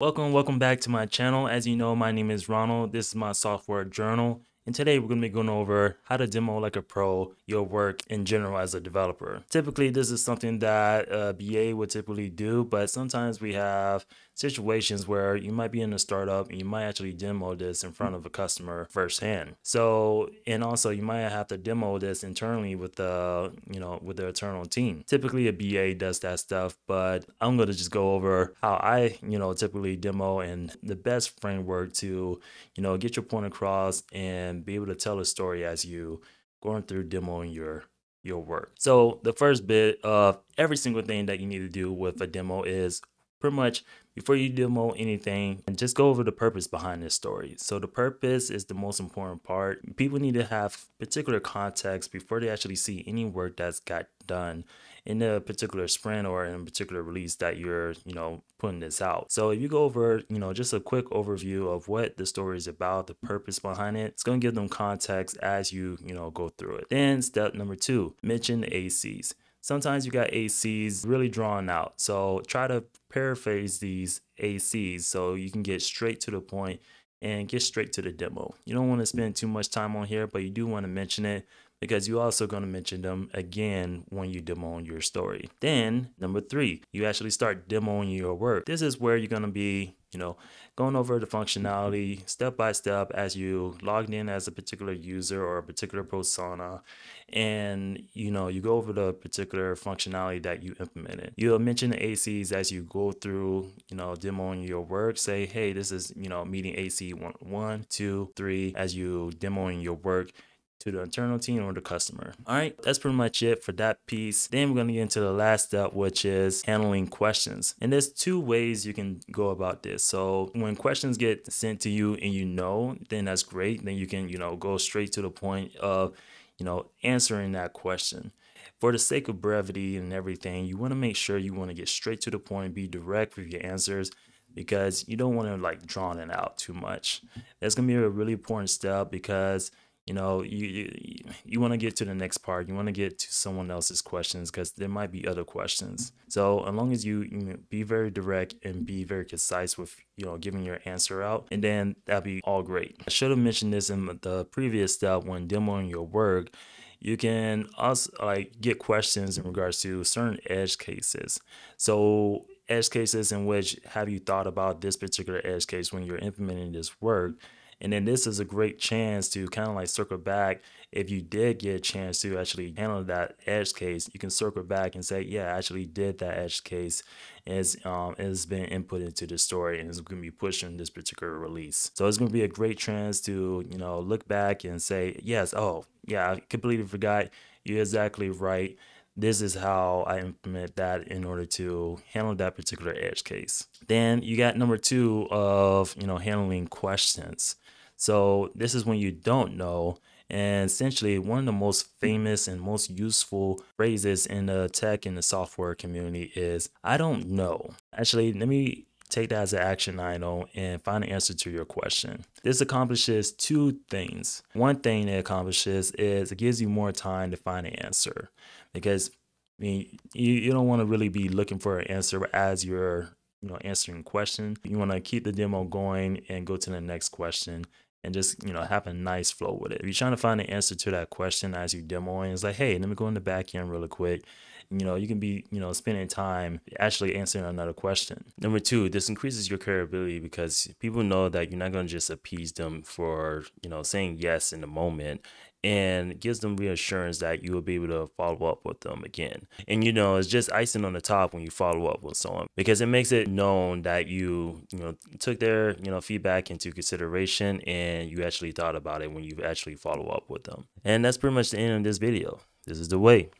Welcome, welcome back to my channel. As you know, my name is Ronald. This is my software journal. And today we're going to be going over how to demo like a pro your work in general as a developer. Typically, this is something that uh, a BA would typically do, but sometimes we have situations where you might be in a startup and you might actually demo this in front of a customer firsthand. So, and also you might have to demo this internally with the, you know, with the internal team. Typically a BA does that stuff, but I'm going to just go over how I, you know, typically demo and the best framework to, you know, get your point across and and be able to tell a story as you going through demoing your your work. So the first bit of every single thing that you need to do with a demo is pretty much before you demo anything and just go over the purpose behind this story. So the purpose is the most important part. People need to have particular context before they actually see any work that's got done in a particular sprint or in a particular release that you're, you know, putting this out. So if you go over, you know, just a quick overview of what the story is about, the purpose behind it, it's going to give them context as you, you know, go through it. Then step number two, mention ACs. Sometimes you got ACs really drawn out. So try to paraphrase these ACs so you can get straight to the point and get straight to the demo. You don't want to spend too much time on here, but you do want to mention it because you're also going to mention them again when you demo your story. Then number three, you actually start demoing your work. This is where you're going to be, you know, going over the functionality step by step as you logged in as a particular user or a particular persona and you know you go over the particular functionality that you implemented you'll mention the acs as you go through you know demoing your work say hey this is you know meeting ac one, one two three as you demoing your work to the internal team or the customer. All right, that's pretty much it for that piece. Then we're gonna get into the last step, which is handling questions. And there's two ways you can go about this. So when questions get sent to you and you know, then that's great. Then you can, you know, go straight to the point of, you know, answering that question. For the sake of brevity and everything, you want to make sure you want to get straight to the point, be direct with your answers because you don't want to like drawn it out too much. That's gonna be a really important step because you know you you, you want to get to the next part you want to get to someone else's questions because there might be other questions. So as long as you, you know, be very direct and be very concise with you know giving your answer out and then that'd be all great. I should have mentioned this in the previous step when demoing your work. You can also like get questions in regards to certain edge cases. So edge cases in which have you thought about this particular edge case when you're implementing this work and then this is a great chance to kind of like circle back. If you did get a chance to actually handle that edge case, you can circle back and say, yeah, I actually did that edge case is um has been input into the story and is going to be pushed in this particular release. So it's going to be a great chance to, you know, look back and say, yes, oh, yeah, I completely forgot. You're exactly right this is how I implement that in order to handle that particular edge case. Then you got number two of, you know, handling questions. So this is when you don't know. And essentially, one of the most famous and most useful phrases in the tech and the software community is, I don't know. Actually, let me take that as an action item and find an answer to your question. This accomplishes two things. One thing it accomplishes is it gives you more time to find an answer because I mean, you, you don't want to really be looking for an answer as you're you know answering question. You want to keep the demo going and go to the next question and just you know have a nice flow with it. If you're trying to find an answer to that question as you demoing, it's like, hey, let me go in the back end really quick. You know, you can be you know spending time actually answering another question. Number two, this increases your credibility because people know that you're not going to just appease them for you know saying yes in the moment and gives them reassurance that you will be able to follow up with them again. And you know, it's just icing on the top when you follow up with someone because it makes it known that you, you know, took their, you know, feedback into consideration and you actually thought about it when you actually follow up with them. And that's pretty much the end of this video. This is the way.